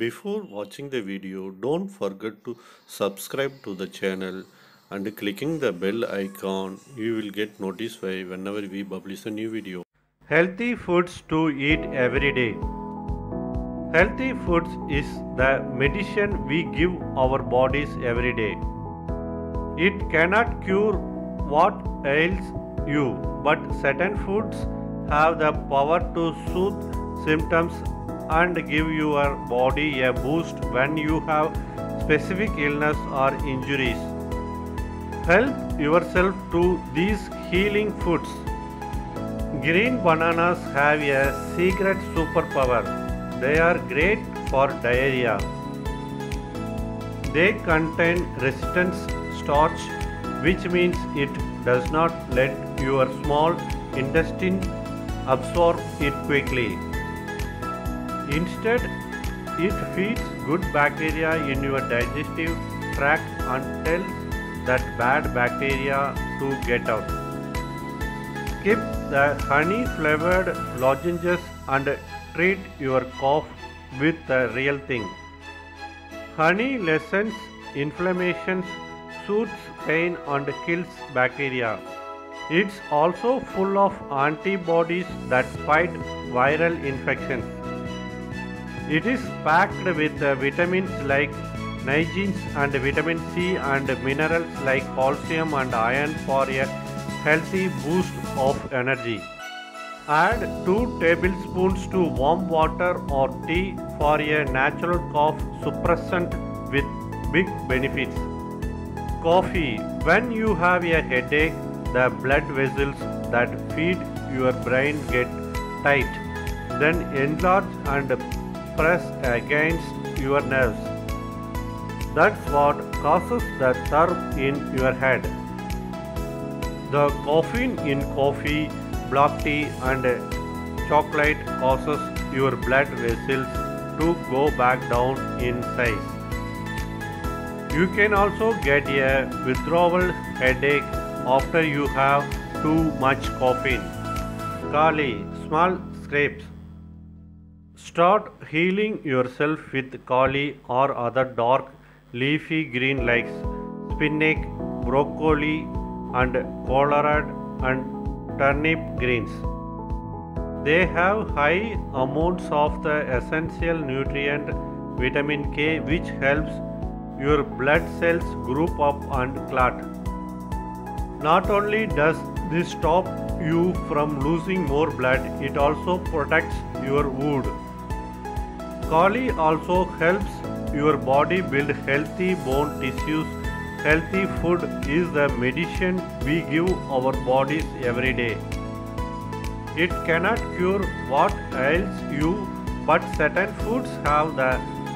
Before watching the video, don't forget to subscribe to the channel and clicking the bell icon. You will get notified whenever we publish a new video. Healthy foods to eat every day. Healthy foods is the medicine we give our bodies every day. It cannot cure what ails you, but certain foods have the power to soothe symptoms and give your body a boost when you have specific illness or injuries. Help yourself to these healing foods. Green bananas have a secret superpower. They are great for diarrhea. They contain resistant starch, which means it does not let your small intestine absorb it quickly. Instead, it feeds good bacteria in your digestive tract and tells that bad bacteria to get out. Skip the honey flavored lozenges and treat your cough with the real thing. Honey lessens inflammation, soothes pain, and kills bacteria. It's also full of antibodies that fight viral infections. It is packed with uh, vitamins like niacin and vitamin C and minerals like calcium and iron for a healthy boost of energy. Add 2 tablespoons to warm water or tea for a natural cough suppressant with big benefits. Coffee. When you have a headache, the blood vessels that feed your brain get tight, then enlarge and press against your nerves. That's what causes the thump in your head. The caffeine in coffee, black tea, and chocolate causes your blood vessels to go back down in size. You can also get a withdrawal headache after you have too much caffeine. Kale, small scrapes. Start healing yourself with kale or other dark leafy green like spinach, broccoli, and collard and turnip greens. They have high amounts of the essential nutrient vitamin K which helps your blood cells group up and clot. Not only does this stop you from losing more blood, it also protects your wound. Kale also helps your body build healthy bone tissues. Healthy food is the medicine we give our bodies every day. It cannot cure what ails you, but certain foods have the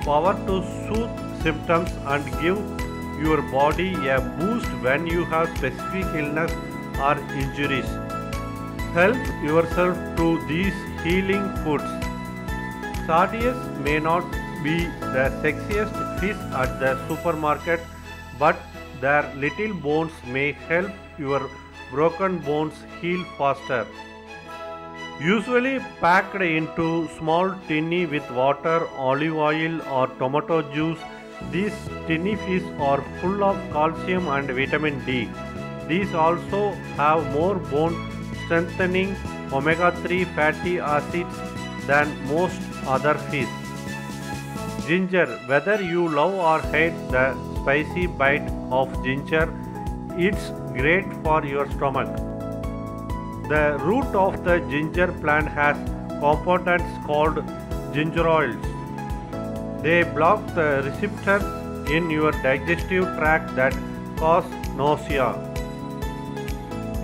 power to soothe symptoms and give your body a boost when you have specific illness or injuries. Help yourself to these healing foods. Sardines may not be the sexiest fish at the supermarket, but their little bones may help your broken bones heal faster. Usually packed into small tinny with water, olive oil, or tomato juice, these tinny fish are full of calcium and vitamin D. These also have more bone strengthening omega 3 fatty acids than most other fish. Ginger, whether you love or hate the spicy bite of ginger, it's great for your stomach. The root of the ginger plant has components called gingerols. They block the receptors in your digestive tract that cause nausea.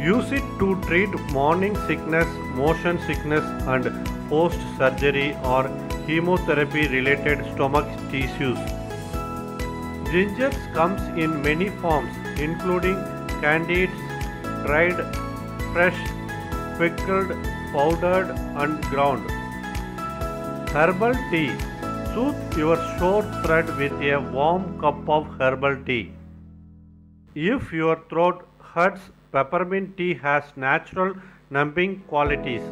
Use it to treat morning sickness, motion sickness, and post surgery or chemotherapy related stomach tissues. Ginger comes in many forms, including candied, dried, fresh, pickled, powdered, and ground. Herbal tea. Soothe your sore throat with a warm cup of herbal tea. If your throat hurts, peppermint tea has natural numbing qualities.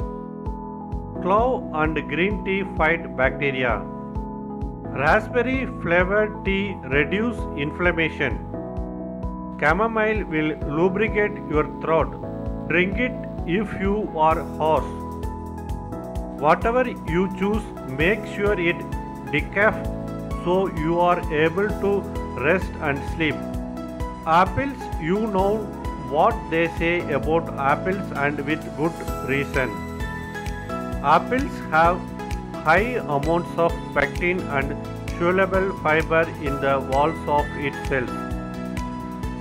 Clove and green tea fight bacteria. Raspberry flavored tea reduce inflammation. Chamomile will lubricate your throat. Drink it if you are hoarse. Whatever you choose, make sure it decaf so you are able to rest and sleep. Apples, you know what they say about apples and with good reason. Apples have high amounts of pectin and soluble fiber in the walls of itself.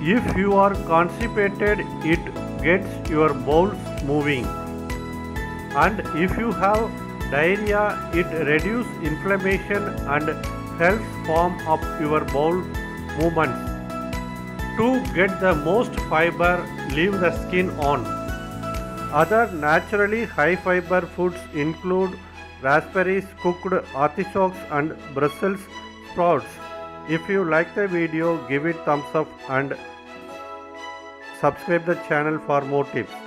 If you are constipated, it gets your bowels moving. And if you have diarrhea, it reduces inflammation and helps form up your bowel movements. To get the most fiber, leave the skin on. Other naturally high fiber foods include raspberries, cooked artichokes and Brussels sprouts. If you like the video, give it thumbs up and subscribe the channel for more tips.